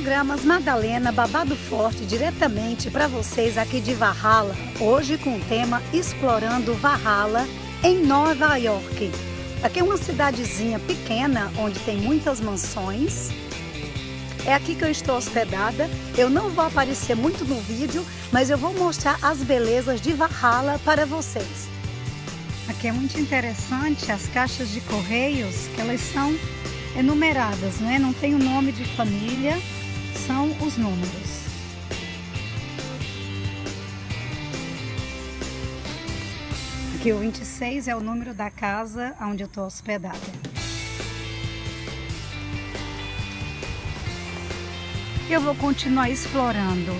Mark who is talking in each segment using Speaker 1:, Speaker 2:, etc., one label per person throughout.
Speaker 1: Meninas Madalena, babado forte diretamente para vocês aqui de Valhalla, hoje com o tema Explorando Valhalla em Nova York. Aqui é uma cidadezinha pequena onde tem muitas mansões. É aqui que eu estou hospedada. Eu não vou aparecer muito no vídeo, mas eu vou mostrar as belezas de Valhalla para vocês. Aqui é muito interessante as caixas de correios, que elas são enumeradas, né? Não tem o nome de família, são os números. Aqui o 26 é o número da casa onde eu estou hospedada. Eu vou continuar explorando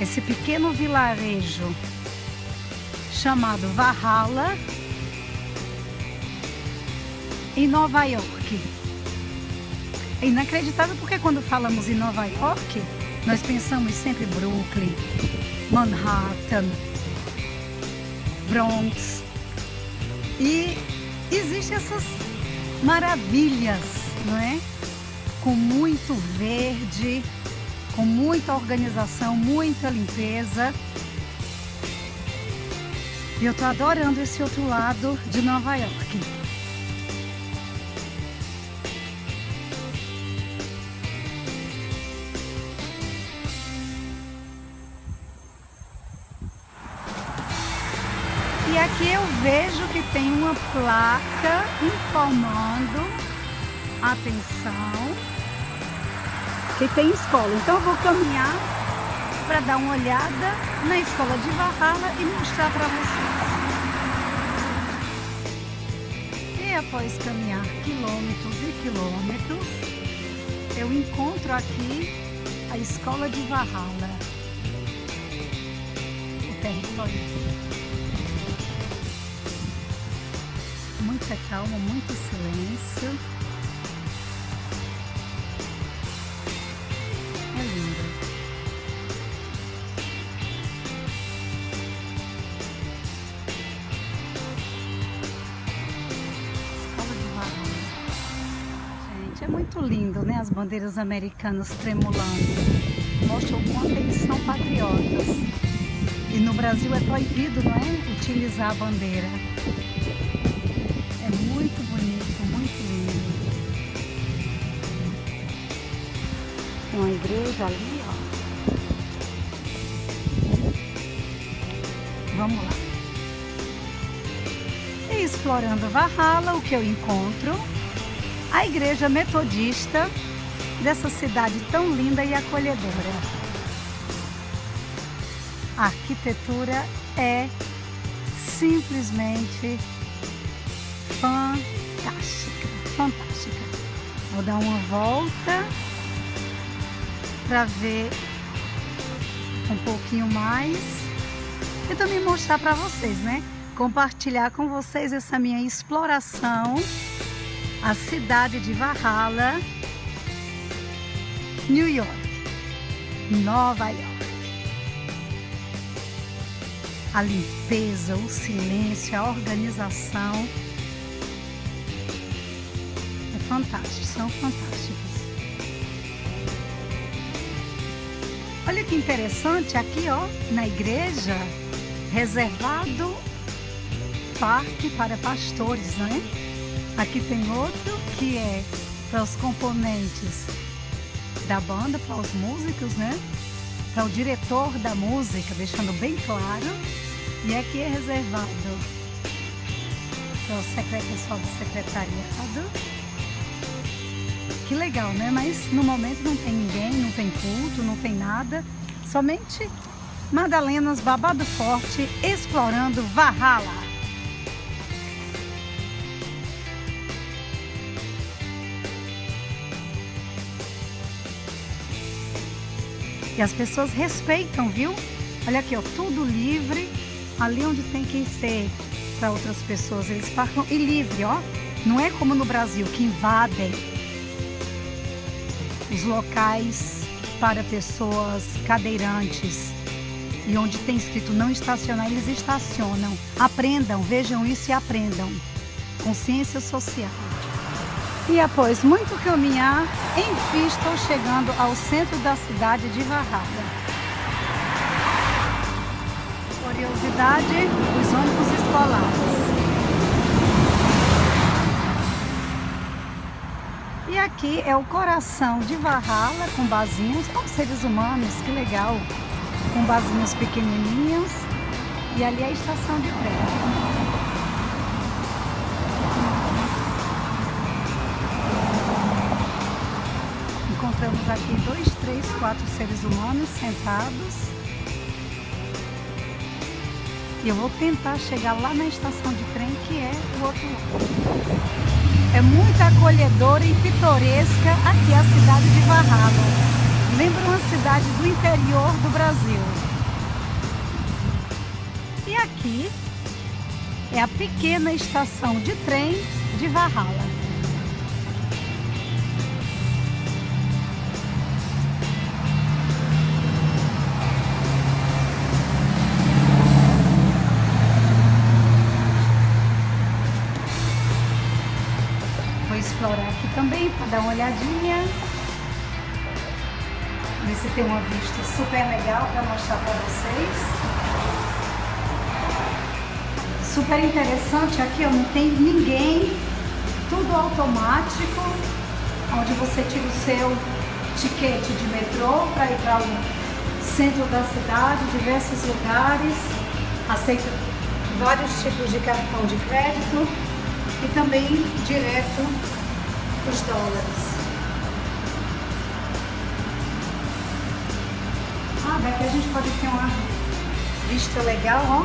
Speaker 1: esse pequeno vilarejo chamado Valhalla em Nova York. É inacreditável porque quando falamos em Nova York, nós pensamos sempre Brooklyn, Manhattan, Bronx. E existem essas maravilhas, não é? Com muito verde, com muita organização, muita limpeza. E eu tô adorando esse outro lado de Nova York. E aqui eu vejo que tem uma placa informando, atenção, que tem escola. Então eu vou caminhar para dar uma olhada na escola de Valhalla e mostrar para vocês. E após caminhar quilômetros e quilômetros, eu encontro aqui a escola de Valhalla. O território muita calma, muito silêncio. É lindo. Gente, é muito lindo, né? As bandeiras americanas tremulando. Mostra quanto eles são patriotas. E no Brasil é proibido, não é? Utilizar a bandeira. Muito bonito, muito lindo. Tem uma igreja ali, ó. Vamos lá. E explorando Valhalla, o que eu encontro? A igreja metodista dessa cidade tão linda e acolhedora. A arquitetura é simplesmente fantástica, fantástica. Vou dar uma volta para ver um pouquinho mais e também mostrar para vocês, né? Compartilhar com vocês essa minha exploração a cidade de Valhalla, New York, Nova York. A limpeza, o silêncio, a organização fantásticos, são fantásticos. Olha que interessante aqui, ó, na igreja, reservado parque para pastores, né? Aqui tem outro que é para os componentes da banda, para os músicos, né? Para o diretor da música, deixando bem claro. E aqui é reservado para o pessoal do secretariado. Que legal, né? Mas no momento não tem ninguém, não tem culto, não tem nada. Somente Madalenas Babado Forte explorando Valhalla. E as pessoas respeitam, viu? Olha aqui, ó, tudo livre. Ali onde tem que ser para outras pessoas, eles partam e livre, ó. Não é como no Brasil que invadem os locais para pessoas cadeirantes e onde tem escrito não estacionar, eles estacionam. Aprendam, vejam isso e aprendam. Consciência social. E após muito caminhar, enfim estou chegando ao centro da cidade de Varrada. Curiosidade, os ônibus escolares. E aqui é o coração de Valhalla com basinhos, com seres humanos, que legal. Com basinhos pequenininhos. E ali é a estação de trem. encontramos aqui dois, três, quatro seres humanos sentados. E eu vou tentar chegar lá na estação de trem, que é o outro lado. Muito acolhedora e pitoresca aqui a cidade de Valhalla. Lembra uma cidade do interior do Brasil. E aqui é a pequena estação de trem de Valhalla. Explorar aqui também para dar uma olhadinha. Ver se tem uma vista super legal para mostrar para vocês. Super interessante aqui, ó, não tem ninguém, tudo automático, onde você tira o seu tiquete de metrô para ir para o centro da cidade, diversos lugares, aceita vários tipos de cartão de crédito e também direto os dólares. Ah, daqui a gente pode ter uma vista legal, ó.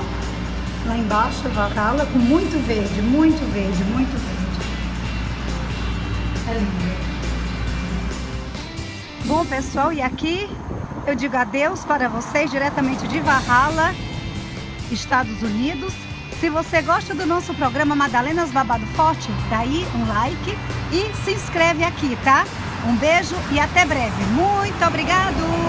Speaker 1: Lá embaixo, Valhalla, com muito verde, muito verde, muito verde. É lindo. Bom, pessoal, e aqui eu digo adeus para vocês diretamente de Valhalla, Estados Unidos. Se você gosta do nosso programa Madalenas Babado Forte, daí um like e se inscreve aqui, tá? Um beijo e até breve. Muito obrigado!